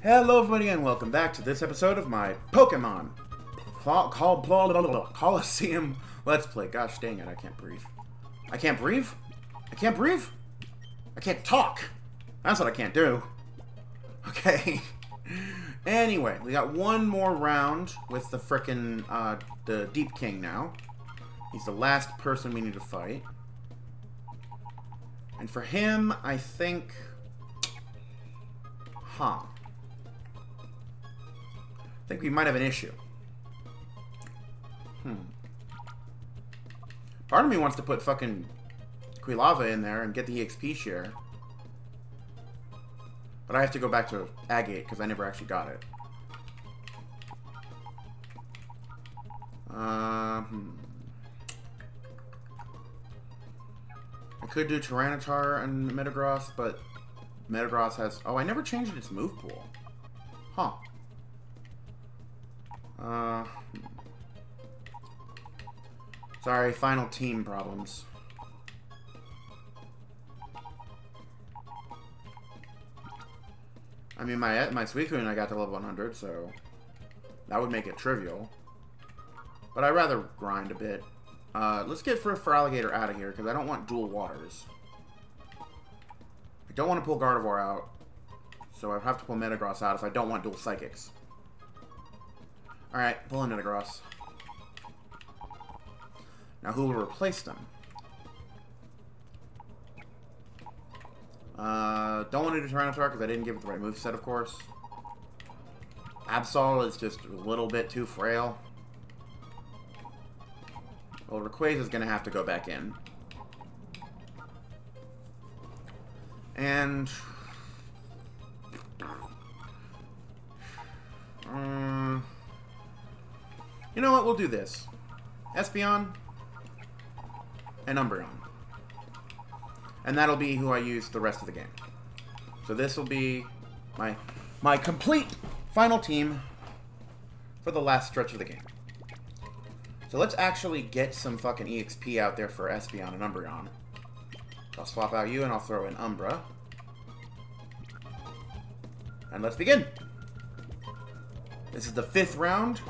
Hello, everybody, and welcome back to this episode of my Pokemon Col Col Col Colosseum Let's Play. Gosh dang it, I can't breathe. I can't breathe? I can't breathe? I can't talk. That's what I can't do. Okay. anyway, we got one more round with the frickin' uh, the Deep King now. He's the last person we need to fight. And for him, I think... Huh. I think we might have an issue. Hmm. Part of me wants to put fucking Quilava in there and get the EXP share. But I have to go back to Agate because I never actually got it. Hmm. I could do Tyranitar and Metagross, but Metagross has... Oh, I never changed its move pool. Huh. Uh, sorry, final team problems. I mean, my my Suicune I got to level 100, so that would make it trivial. But I'd rather grind a bit. Uh, let's get Feraligatr out of here, because I don't want dual waters. I don't want to pull Gardevoir out, so I have to pull Metagross out if I don't want dual Psychics. Alright, pulling Metagross. Now who will replace them? Uh, don't want to do Tyranitar because I didn't give it the right move set, of course. Absol is just a little bit too frail. Well, Rayquaza is going to have to go back in. And... you know what? We'll do this. Espeon and Umbreon. And that'll be who I use the rest of the game. So this will be my my complete final team for the last stretch of the game. So let's actually get some fucking EXP out there for Espeon and Umbreon. I'll swap out you and I'll throw in Umbra. And let's begin. This is the fifth round.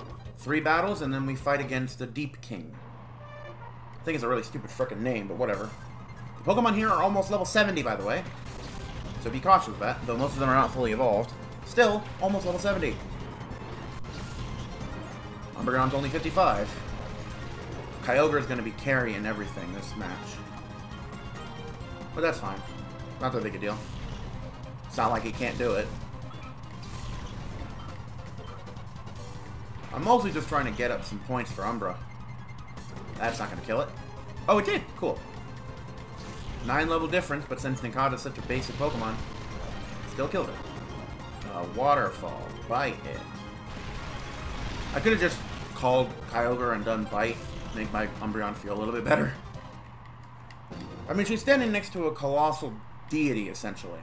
Three battles, and then we fight against the Deep King. I think it's a really stupid frickin' name, but whatever. The Pokemon here are almost level 70, by the way. So be cautious of that, though most of them are not fully evolved. Still, almost level 70. Umbreon's only 55. Kyogre is going to be carrying everything this match. But that's fine. Not that big a deal. It's not like he can't do it. I'm mostly just trying to get up some points for Umbra. That's not going to kill it. Oh, it did! Cool. Nine level difference, but since Nincada is such a basic Pokemon, still killed it. Uh, waterfall. Bite it. I could have just called Kyogre and done Bite. Make my Umbreon feel a little bit better. I mean, she's standing next to a colossal deity, essentially.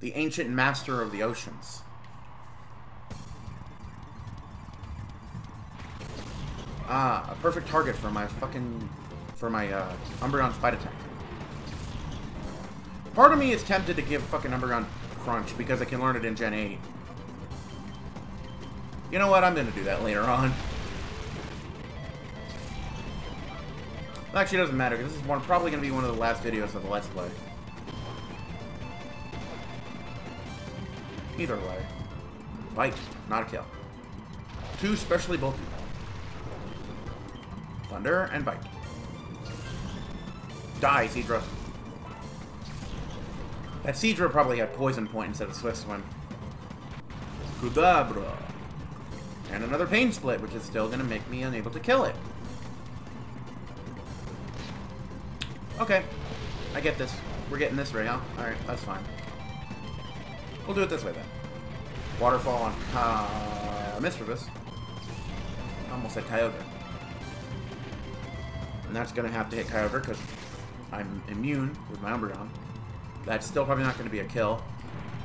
The ancient master of the oceans. Ah, a perfect target for my fucking... for my, uh, Umbreon Bite Attack. Part of me is tempted to give fucking Umbreon Crunch because I can learn it in Gen 8. You know what? I'm gonna do that later on. Actually doesn't matter, because this is one, probably going to be one of the last videos of the Let's Play. Either way. Bite, not a kill. Two specially bulky. Thunder and Bite. Die, Seadra. That Seadra probably had Poison Point instead of Swift Swim. Kadabra. And another Pain Split, which is still going to make me unable to kill it. Okay. I get this. We're getting this right, huh? Alright, that's fine. We'll do it this way, then. Waterfall on uh, Misdreavus. Almost said Kyogre. And that's going to have to hit Kyogre because I'm immune with my Umbreon. That's still probably not going to be a kill.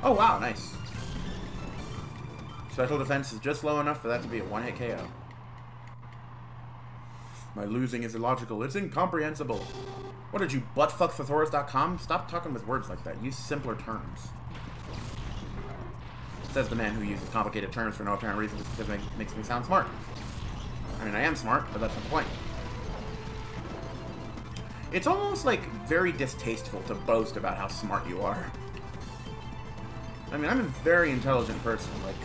Oh, wow, nice. Special defense is just low enough for that to be a one-hit KO. My losing is illogical. It's incomprehensible. What did you, buttfuckthethorus.com? Stop talking with words like that. Use simpler terms. Says the man who uses complicated terms for no apparent reason because it makes me sound smart. I mean, I am smart, but that's not the point. It's almost, like, very distasteful to boast about how smart you are. I mean, I'm a very intelligent person, like,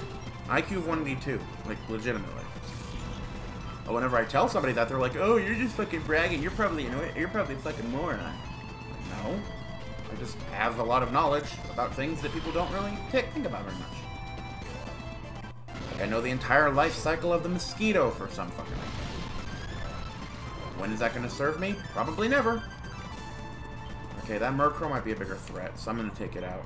IQ of 1v2, like, legitimately. But whenever I tell somebody that, they're like, oh, you're just fucking bragging, you're probably, you're probably fucking moron. No. I just have a lot of knowledge about things that people don't really think about very much. Like, I know the entire life cycle of the mosquito for some fucking reason. When is that going to serve me? Probably never. Okay, that Murkrow might be a bigger threat, so I'm going to take it out.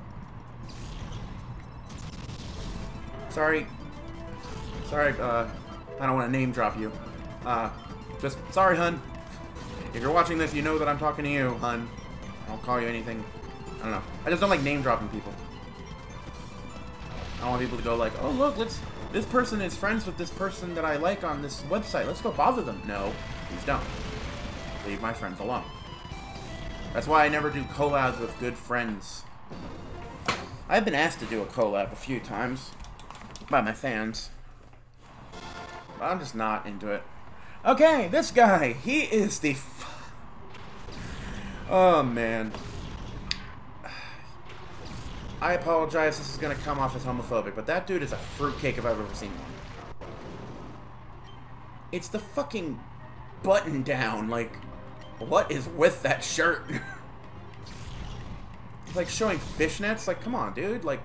Sorry. Sorry, uh, I don't want to name drop you. Uh, just, sorry, hun. If you're watching this, you know that I'm talking to you, hun. I don't call you anything. I don't know. I just don't like name dropping people. I don't want people to go like, oh, look, let's, this person is friends with this person that I like on this website. Let's go bother them. No, please don't. Leave my friends alone. That's why I never do collabs with good friends. I've been asked to do a collab a few times by my fans. But I'm just not into it. Okay, this guy, he is the... oh, man. I apologize, this is to come off as homophobic, but that dude is a fruitcake if I've ever seen one. It's the fucking button down, like... What is with that shirt? it's like showing fishnets. Like, come on, dude. Like,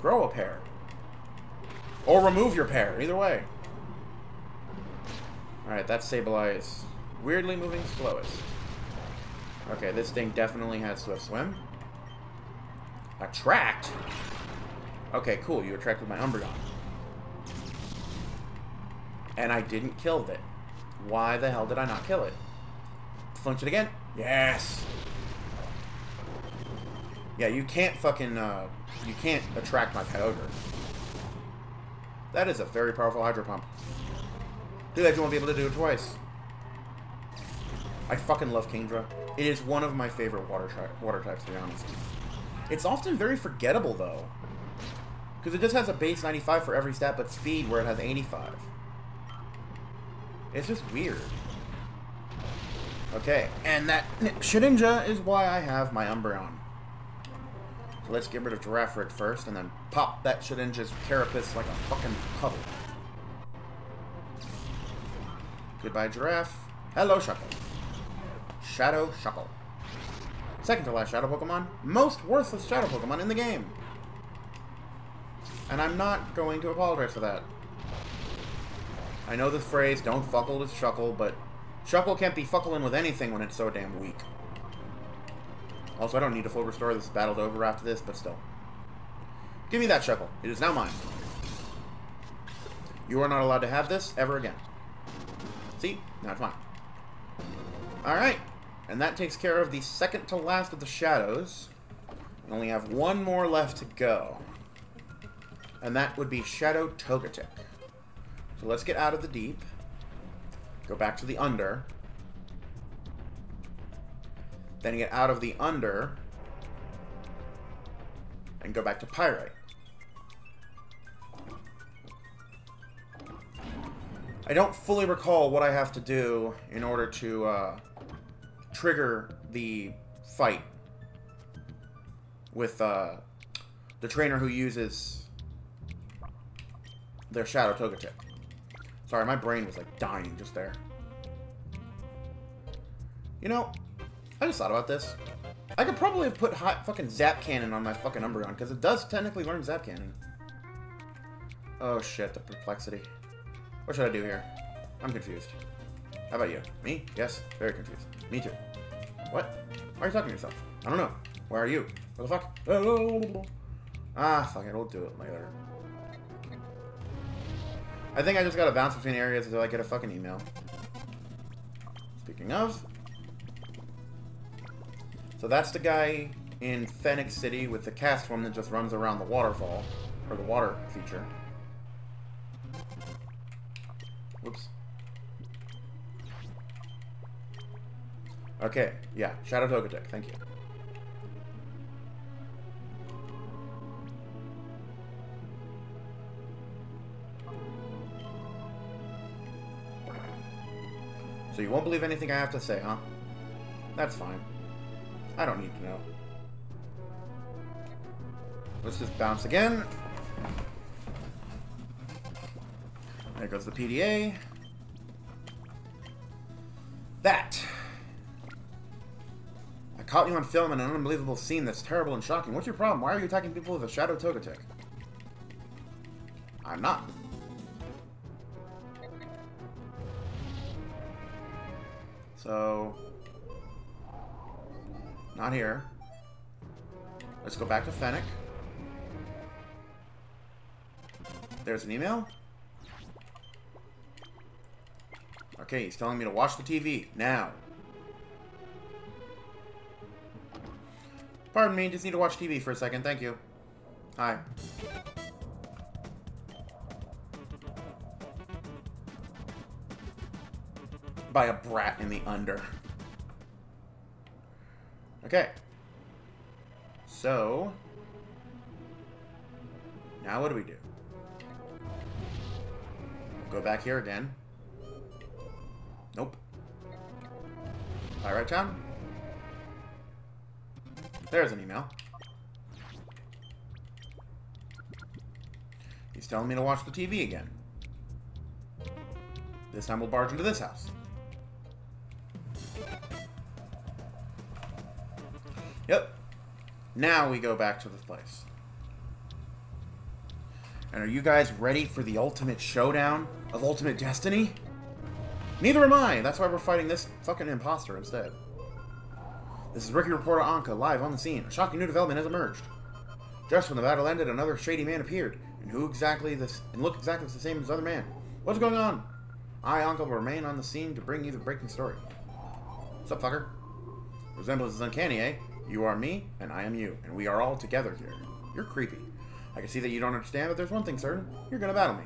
grow a pair. Or remove your pair. Either way. Alright, that's Sableye weirdly moving slowest. Okay, this thing definitely has Swift Swim. Attract? Okay, cool. You attracted my Umbreon. And I didn't kill it. Why the hell did I not kill it? It again. Yes. Yeah, you can't fucking, uh, you can't attract my Kyogre. That is a very powerful Hydro Pump. Dude, I won't be able to do it twice. I fucking love Kingdra. It is one of my favorite water, water types, to be honest. It's often very forgettable, though. Because it just has a base 95 for every stat, but speed where it has 85. It's just weird. Okay, and that Shedinja is why I have my Umbreon. So let's get rid of Girafarig first, and then pop that Shedinja's carapace like a fucking puddle. Goodbye, Giraffe. Hello, Shuckle. Shadow Shuckle. Second to last Shadow Pokemon. Most worthless Shadow Pokemon in the game. And I'm not going to apologize for that. I know the phrase, don't fuckle with Shuckle, but Shuckle can't be fuckling with anything when it's so damn weak. Also, I don't need a full restore. This is battled over after this, but still. Give me that Shuckle. It is now mine. You are not allowed to have this ever again. See? Now it's mine. Alright. And that takes care of the second to last of the shadows. We only have one more left to go. And that would be Shadow Togetic. So let's get out of the deep. Go back to the under. Then get out of the under. And go back to Pyrite. I don't fully recall what I have to do in order to uh, trigger the fight with uh, the trainer who uses their Shadow Togetic. Sorry, my brain was like dying just there. You know, I just thought about this. I could probably have put hot fucking Zap Cannon on my fucking Umbreon, because it does technically learn Zap Cannon. Oh shit, the perplexity. What should I do here? I'm confused. How about you? Me? Yes, very confused. Me too. What? Why are you talking to yourself? I don't know. Where are you? What the fuck? Ah, fuck it, we'll do it later. I think I just gotta bounce between areas until I get a fucking email. Speaking of. So that's the guy in Phenac City with the Castform that just runs around the waterfall. Or the water feature. Whoops. Okay, yeah. Shadow Togetic, thank you. So you won't believe anything I have to say, huh? That's fine. I don't need to know. Let's just bounce again. There goes the PDA. That. I caught you on film in an unbelievable scene that's terrible and shocking. What's your problem? Why are you attacking people with a Shadow Togetic? I'm not. So... Not here. Let's go back to Phenac. There's an email. Okay, he's telling me to watch the TV. Now. Pardon me, just need to watch TV for a second. Thank you. Hi. By a brat in the under. Okay. So... Now what do we do? Go back here again. Nope. Alright, John. There's an email. He's telling me to watch the TV again. This time we'll barge into this house. Yep. Now we go back to the place. And are you guys ready for the ultimate showdown of Ultimate Destiny? Neither am I! That's why we're fighting this fucking imposter instead. This is Riki Reporter Anka, live on the scene. A shocking new development has emerged. Just when the battle ended, another shady man appeared. And who exactly this and looked exactly the same as the other man. What's going on? I, Anka, will remain on the scene to bring you the breaking story. What's up, fucker? Resemblance is uncanny, eh? You are me, and I am you, and we are all together here. You're creepy. I can see that you don't understand, but there's one thing certain. You're gonna battle me.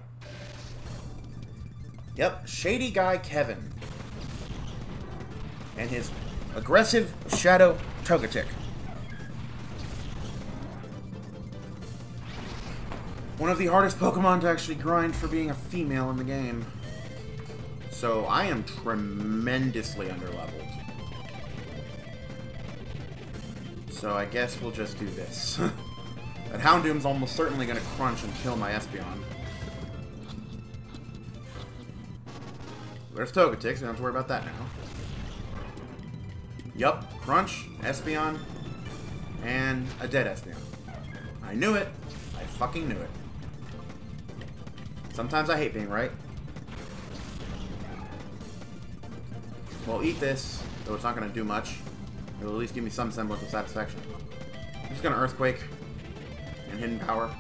Yep, Shady Guy Kevin. And his aggressive Shadow Togetic. One of the hardest Pokemon to actually grind for being a female in the game. So I am tremendously underleveled. So I guess we'll just do this. that Houndoom's almost certainly going to crunch and kill my Espeon. There's Togetic, so don't have to worry about that now. Yup, Crunch, Espeon, and a dead Espeon. I knew it. I fucking knew it. Sometimes I hate being right. Well, eat this, though it's not going to do much. It'll at least give me some semblance of satisfaction. I'm just gonna Earthquake and Hidden Power.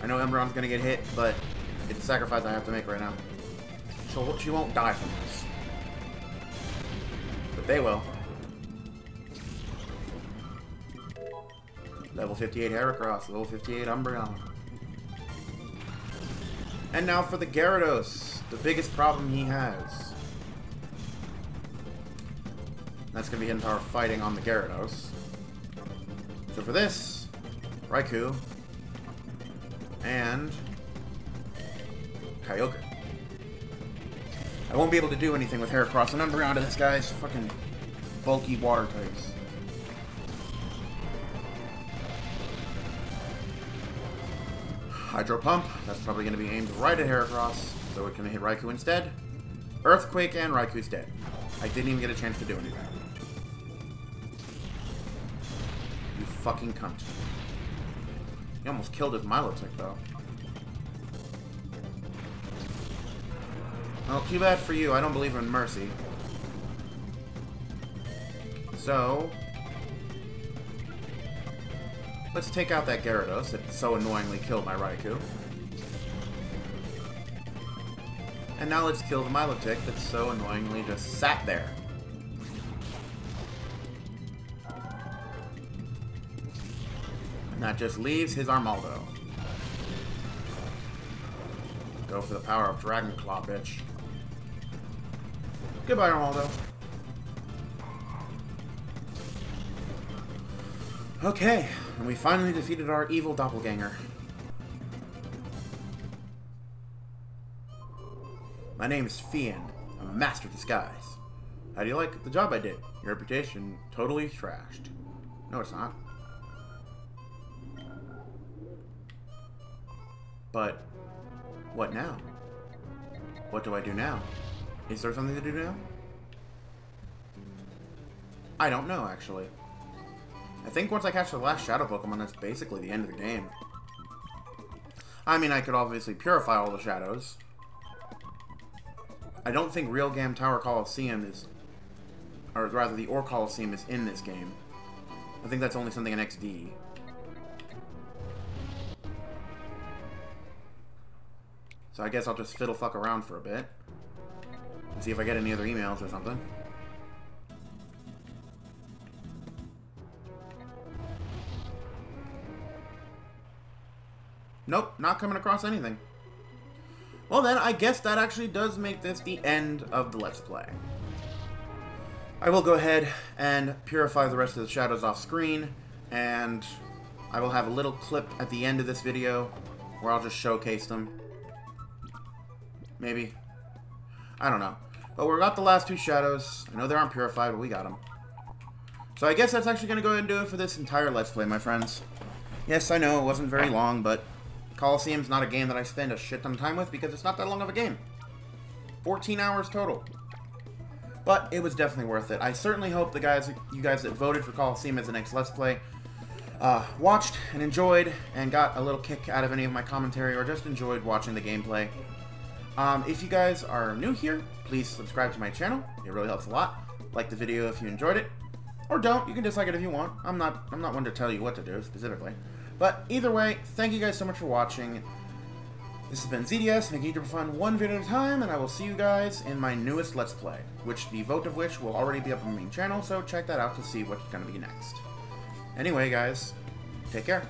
I know Umbreon's gonna get hit, but it's a sacrifice I have to make right now. So she won't die from this. But they will. Level 58 Heracross, level 58 Umbreon. And now for the Gyarados, the biggest problem he has. That's going to be Hidden Power fighting on the Gyarados. So for this, Raikou and Kyogre. I won't be able to do anything with Heracross, and around to this guy's fucking bulky water types. Hydro Pump, that's probably going to be aimed right at Heracross, so it can hit Raikou instead. Earthquake and Raikou's dead. I didn't even get a chance to do anything. Fucking cunt. He almost killed his Milotic, though. Well, too bad for you. I don't believe in mercy. So... Let's take out that Gyarados that so annoyingly killed my Raikou. And now let's kill the Milotic that so annoyingly just sat there. That just leaves his Armaldo. Go for the power of Dragon Claw, bitch. Goodbye, Armaldo. Okay, and we finally defeated our evil doppelganger. My name is Fian. I'm a master of disguise. How do you like the job I did? Your reputation totally trashed. No, it's not. But, what now? What do I do now? Is there something to do now? I don't know, actually. I think once I catch the last Shadow Pokemon, that's basically the end of the game. I mean, I could obviously purify all the shadows. I don't think Real Realgam Tower Colosseum is... Or rather, the Orre Colosseum is in this game. I think that's only something in XD. So I guess I'll just fiddle fuck around for a bit. And see if I get any other emails or something. Nope, not coming across anything. Well then, I guess that actually does make this the end of the Let's Play. I will go ahead and purify the rest of the shadows off screen, and I will have a little clip at the end of this video where I'll just showcase them. Maybe. I don't know. But we got the last two shadows. I know they aren't purified, but we got them. So I guess that's actually going to go ahead and do it for this entire Let's Play, my friends. Yes, I know it wasn't very long, but Colosseum's not a game that I spend a shit ton of time with because it's not that long of a game. 14 hours total. But it was definitely worth it. I certainly hope the guys, you guys that voted for Colosseum as the next Let's Play uh, watched and enjoyed and got a little kick out of any of my commentary or just enjoyed watching the gameplay. Um, if you guys are new here, please subscribe to my channel. It really helps a lot. Like the video if you enjoyed it. Or don't. You can dislike it if you want. I'm not I'm not one to tell you what to do specifically. But either way, thank you guys so much for watching. This has been ZDS, making YouTube fun one video at a time, and I will see you guys in my newest Let's Play, which the vote of which will already be up on my main channel, so check that out to see what's going to be next. Anyway, guys, take care.